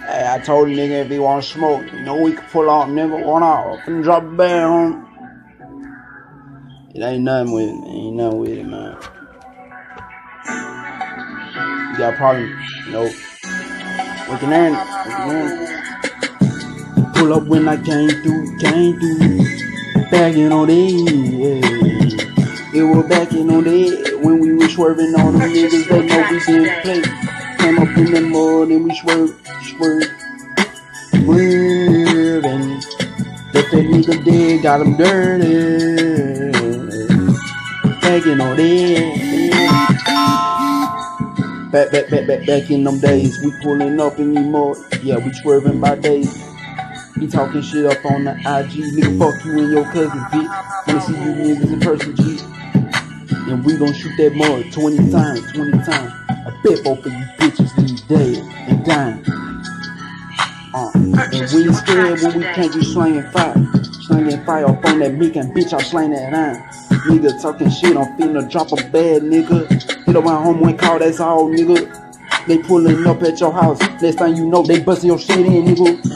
Hey, I told nigga if he want smoke, you know we can pull out, nigga. One out, and drop a on. It ain't nothing with it. Ain't nothing with it, man. You got a problem? Nope. Looking at it. Looking at it. Pull up when I came through, came through. Bagging on it, yeah. It was backing on it when we was swerving on them niggas. They know we didn't play. Came up in the morning, we swerved, swerved, swerving. Let that nigga dead, got him dirty. Bagging on it. Back, back, back, back, back in them days, we pulling up mud. Yeah, we swerving by days. He talking shit up on the IG. Nigga, fuck you and your cousin, bitch. Wanna see you niggas in person, G. And we gon' shoot that mud 20 times, 20 times. I bet both of you bitches leave dead and dying. Uh, and we scared when we can't be slanging fire. Slanging fire up on that meek and bitch, I slang that iron. Nigga talking shit, I'm finna drop a bad nigga. Hit up my home and call, that's all, nigga. They pulling up at your house. Next time you know, they busting your shit in, nigga.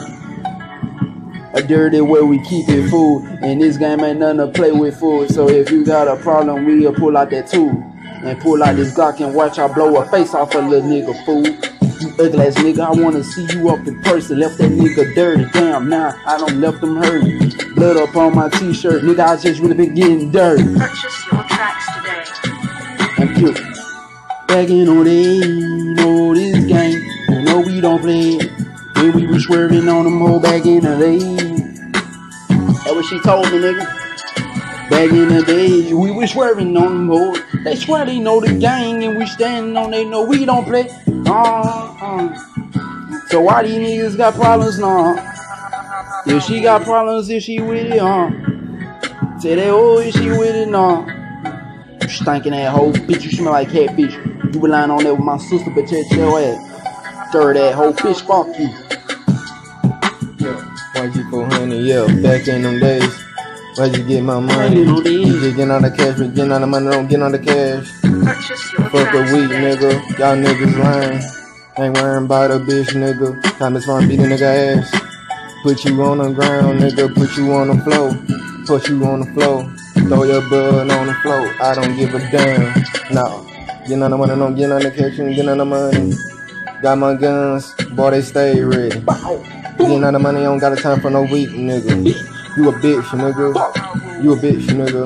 A dirty way we keep it, fool. And this game ain't nothing to play with, fool. So if you got a problem, we'll pull out that tool. And pull out this Glock and watch I blow a face off a little nigga, fool. You ugly ass nigga, I wanna see you up in person. Left that nigga dirty, damn, now I don't left him hurt. Blood up on my t-shirt, nigga, I just really been getting dirty. Purchase your tracks today. And pure. Begging on it, know this game. You know we don't play it. When we was swerving on them whole back in the day. That what she told me, nigga. Back in the day, we was swerving on them hoes. They swear they know the gang and we standing on they know we don't play. Uh, uh. So why these niggas got problems now? If she got problems, if she with it, huh? Say that, oh, is she with it now? You stinking that hoe, bitch, you smell like catfish. You been lying on there with my sister, but check your ass. Stir that hoe, bitch, fuck you. YG400, yeah, back in them days. Where'd you get my money? Back in them. You just getting out the cash, but getting out the money, don't get on the cash. Fuck a tracks week, nigga. Y'all niggas lying. Ain't worrying about a bitch, nigga. Time is fun, beat a nigga ass. Put you on the ground, nigga. Put you on the floor. Put you on the floor. Throw your blood on the floor. I don't give a damn. No. Getting on the money, don't get on the cash, and getting on the money. Got my guns, boy, they stay ready. Getting on the money, I don't got a time for no weak, nigga. You a bitch, nigga. You a bitch, nigga.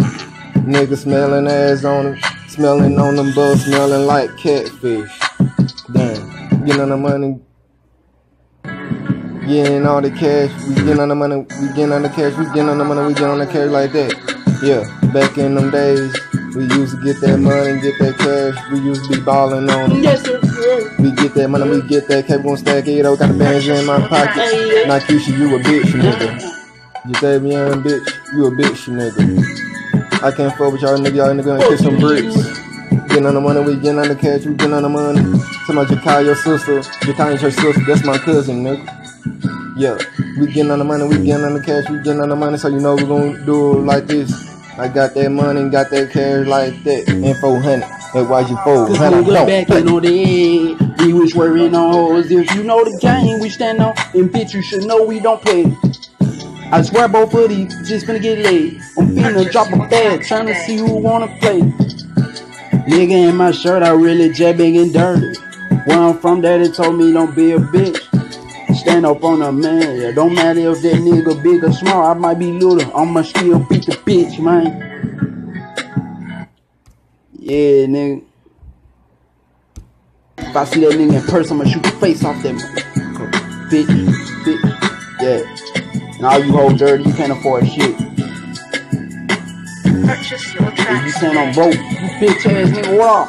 Nigga smelling ass on it. Smelling on them bugs, smelling like catfish. Damn. Getting on the money. Getting all the cash. We getting on the money. We getting on the cash. We getting on the money. We getting on the cash like that. Yeah. Back in them days, we used to get that money, get that cash. We used to be balling on it. Yes, sir. We get that money, we get that cash, we gon' stack it up, got the bands in my pocket. Now Keisha, you a bitch, nigga. You say me young bitch, you a bitch, you nigga. I can't fuck with y'all nigga, y'all nigga gonna kiss some bricks. Getting on the money, we getting on the cash, we getting on the money. Somebody Jakai, your sister, Jakai your sister, that's my cousin, nigga. Yeah, we getting on the money, we getting on the cash, we getting on the money, so you know we gonna do it like this. I got that money, got that cash like that. And 400, that YG4, Cause 100, nigga don't back play. in on the end. We was swerving on hoes. If you know the game we stand on, and bitch, you should know we don't play. I swear both of these just finna get laid. I'm finna drop a bag, trying to see who wanna play. Nigga in my shirt, I really jabbing and dirty. Where I'm from, daddy told me don't be a bitch. Stand up on a man, yeah. Don't matter if that nigga big or small, I might be little. I'ma still beat the bitch, man. Yeah, nigga. If I see that nigga in person, I'ma shoot the face off that motherfucker. bitch, bitch. Yeah. All you hold dirty, you can't afford shit. Purchase your you stand on broke, you bitch ass nigga, what up?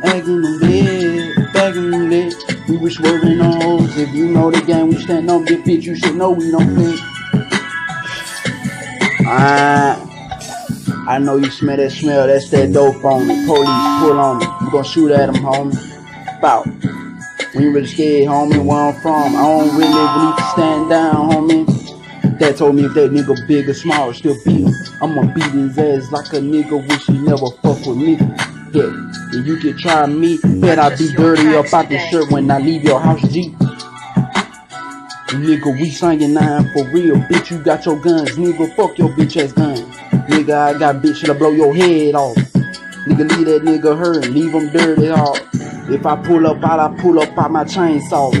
Back in the bed, back in the bed. We was swerving on hoes. If you know the game, we stand on big bitch. You should know we don't play. Ah, I know you smell that smell. That's that dope on me. Police pull on me. You gonna shoot at them, homie. Bout. We really scared, homie. Where I'm from, I don't really need to stand down, homie. Dad told me if that nigga big or small, still beat him. I'ma beat his ass like a nigga wish he never fuck with me. Yeah, and you can try me, bet I be dirty up out the shirt when I leave your house, G. Nigga, we singing nine for real, bitch. You got your guns, nigga. Fuck your bitch ass gun. Nigga, I got bitch that'll blow your head off. Nigga, leave that nigga hurt, and leave him dirty off. If I pull up out, I pull up out my chainsaw.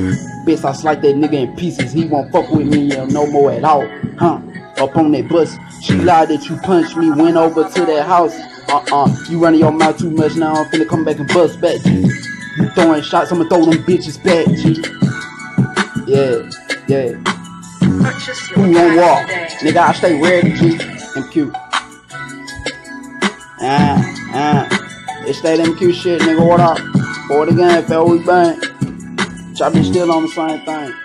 Bitch, I slice that nigga in pieces. He won't fuck with me no more at all. Huh? Up on that bus, she lied that you punched me. Went over to that house. Uh uh, you running your mouth too much now. I'm finna come back and bust back, You throwing shots, I'ma throw them bitches back, G. Yeah, yeah. Who won't walk? Nigga, I stay ready, G. I'm cute. Ah, ah. It's that MQ shit, nigga. What up? For the game, fell we bang. Been still on the same thing.